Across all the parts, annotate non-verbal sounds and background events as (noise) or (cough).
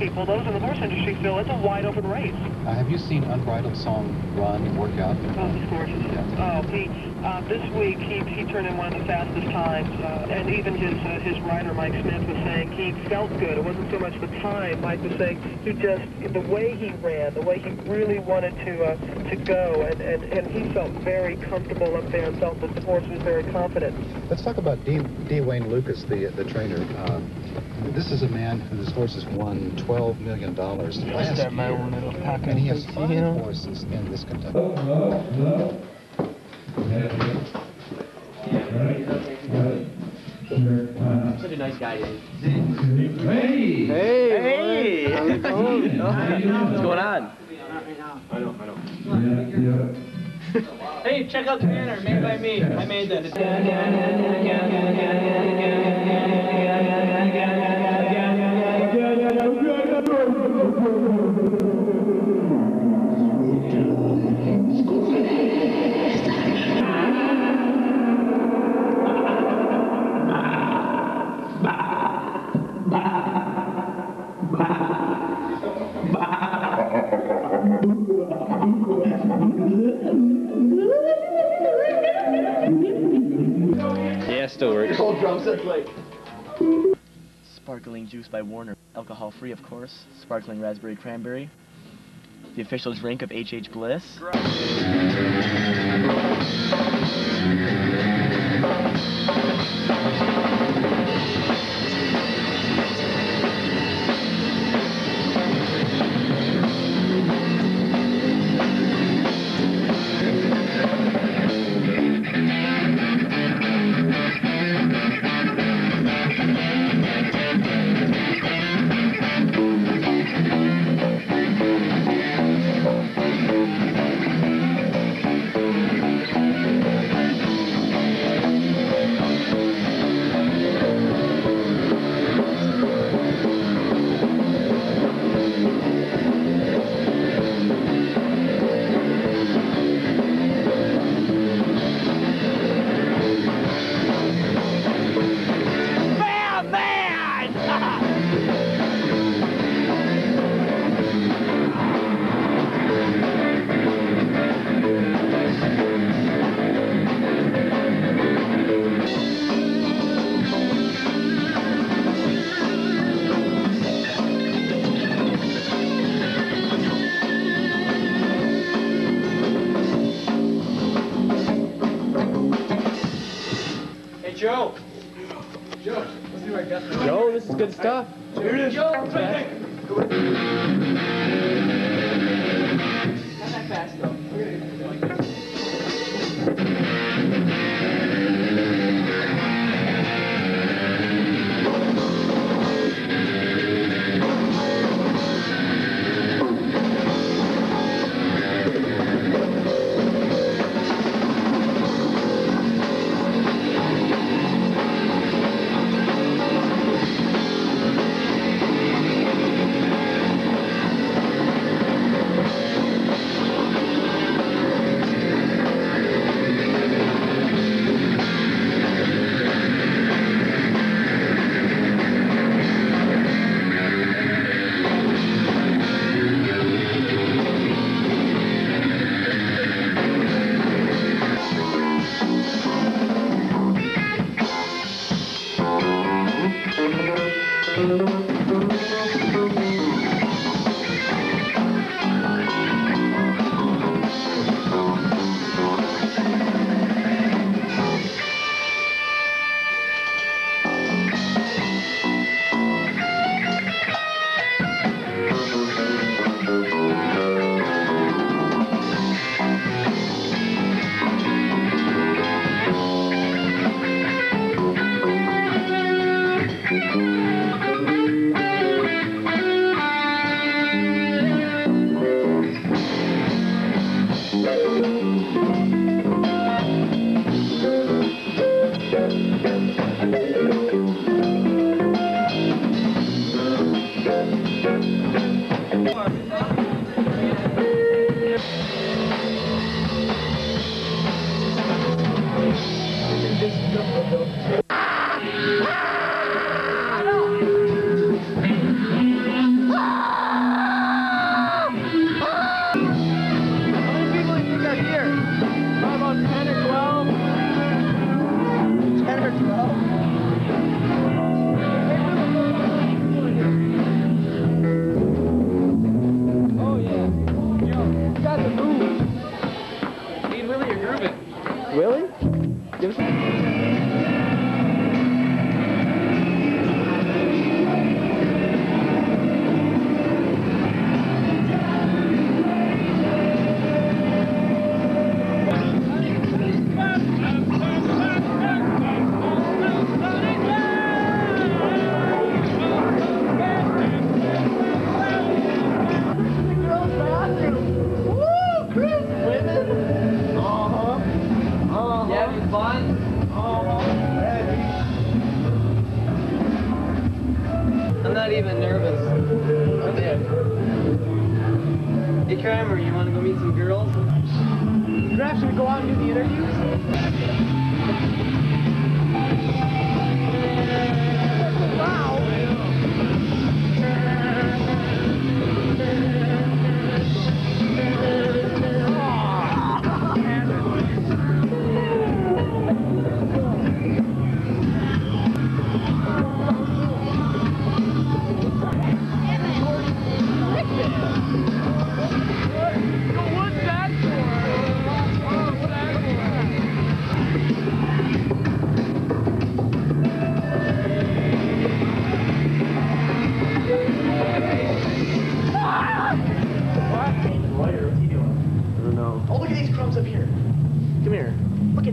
people, those in the horse industry, feel it's a wide open race. Uh, have you seen Unbridled Song run, work out? Oh, the horses. Yeah. Oh, he, uh, this week he, he turned in one of the fastest times, uh, and even his uh, his rider Mike Smith was saying he felt good. It wasn't so much the time. Mike was saying he just the way he ran, the way he really wanted to uh, to go, and, and, and he felt very comfortable up there and felt that the horse was very confident. Let's talk about D. D. Wayne Lukas, the the trainer. Uh, this is a man whose horses won $12 million last year, and he has five horses in this Kentucky. Such. Hey! Hey! How's? What's going on? Hey, check out the banner made by me. I made that. Works. Whole drum set's like. Sparkling juice by Warner. Alcohol free, of course. Sparkling raspberry cranberry. The official drink of H.H. Bliss. Hey,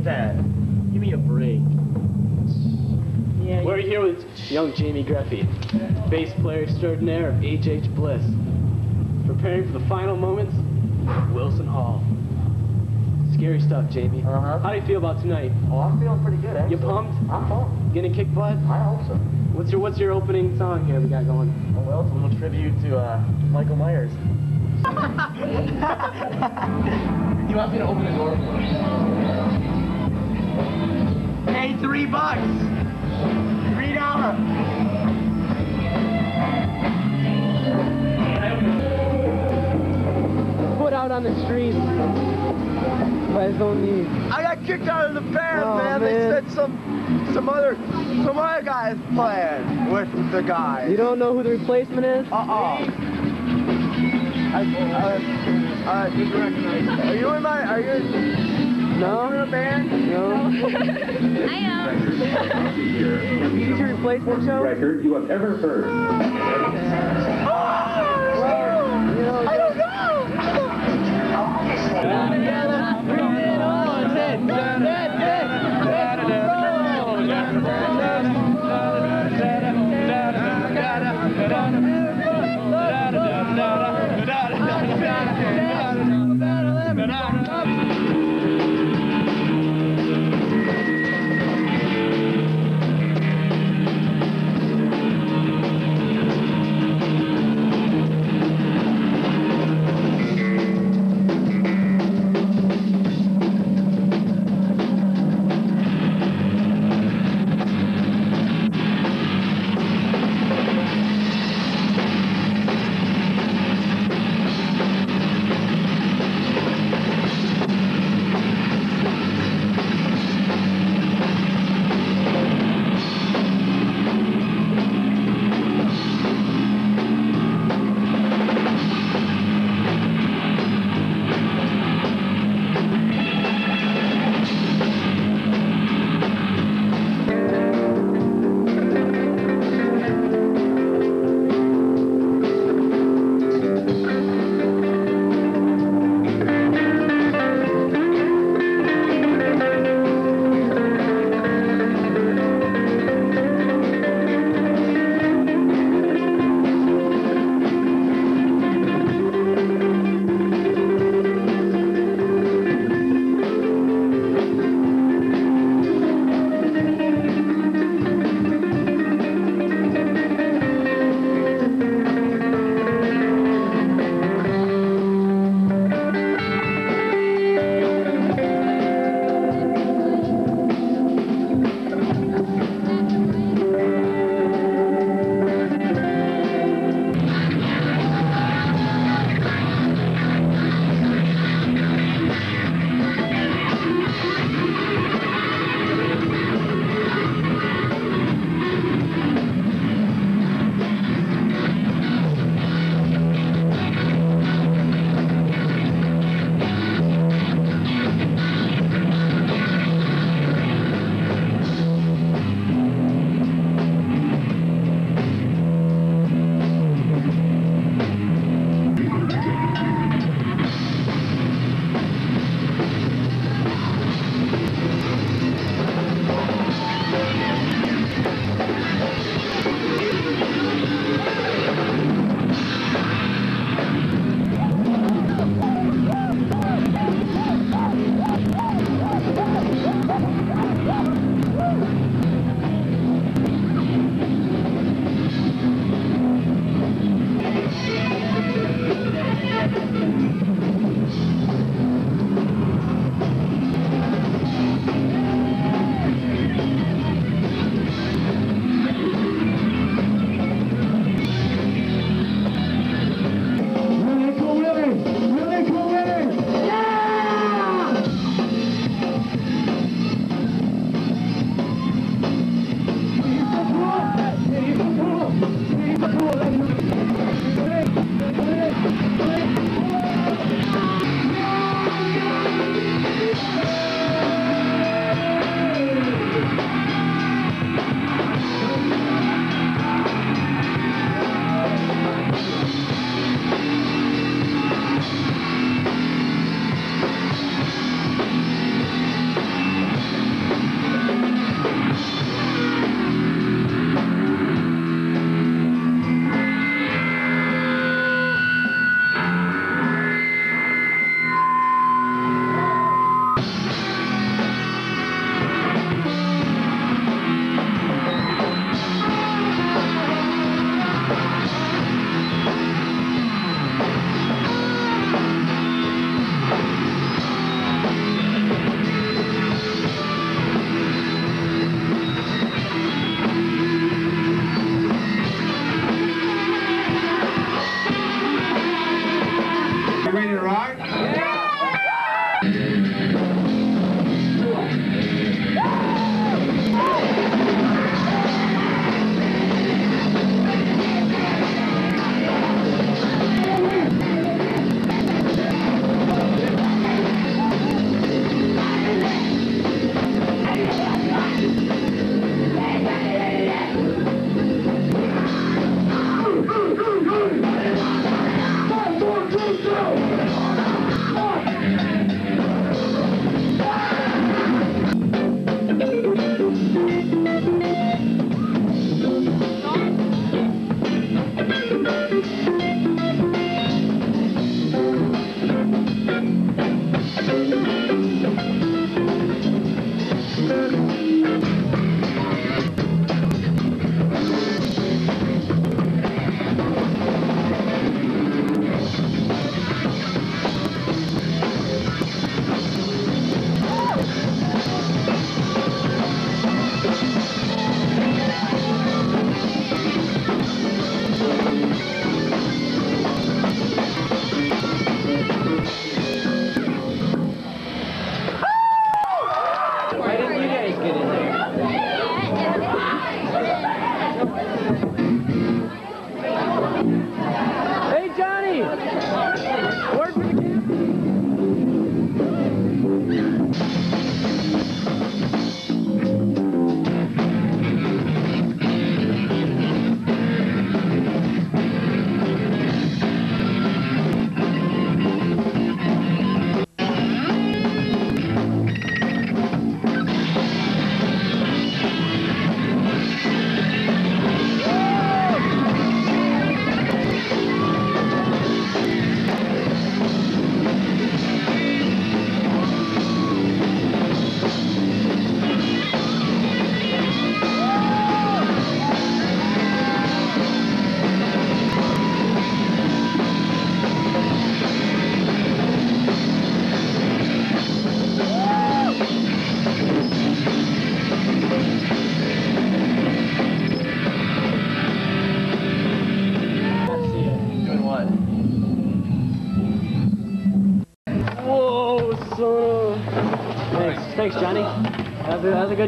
that. Give me a break. Yeah. We're here with young Jamie Greffy, bass player extraordinaire of H.H. Bliss. Preparing for the final moments, Wilson Hall. Scary stuff, Jamie. Uh-huh. How do you feel about tonight? Oh, I'm feeling pretty good, actually. You pumped? I'm pumped. Gonna kick butt? I hope so. What's your What's your opening song here we got going? Oh, well, it's a little tribute to uh, Michael Myers. (laughs) (laughs) you want me to open the door for (laughs) you? Bucks! Three dollars! Put out on the street by his own needs. I got kicked out of the band, Oh, man. They said some some other some other guys playing with the guy. You don't know who the replacement is? Uh-oh. I, uh, uh, are you in my? Are you? No? Are you in a band? No? (laughs) I am. Your replacement show? Record you have ever heard. (laughs) Oh!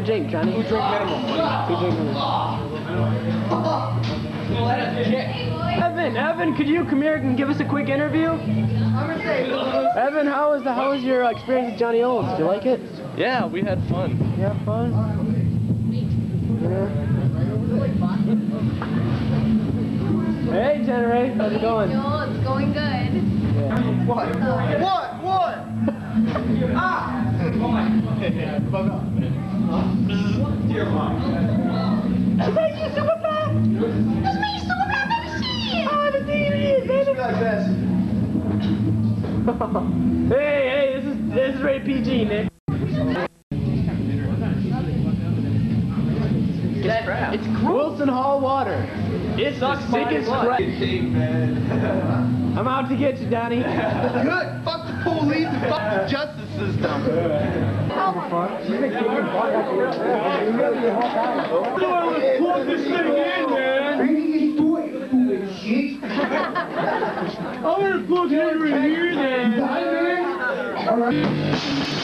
A, that was drink, Johnny. Who drank minimum? Who drank minimum? Evan, Evan, could you come here and give us a quick interview? Evan, how was the how was your experience with Johnny Olds? Did you like it? Yeah, we had fun. You have fun? Yeah. Hey, Tenere, how's it going? Yo, it's going good. What? What? What? (laughs) ah! (laughs) Is that you, Superfly? That's me, Superfly, baby shit! Oh, the DVD, baby! (laughs) hey, hey, this is this is rated PG, Nick. It's Wilson Hall water. It's the sickest crap. I'm out to get you, Donnie. Good. Fuck the police and fuck the justice system. Plug this thing in, man. I'm gonna in right here, then.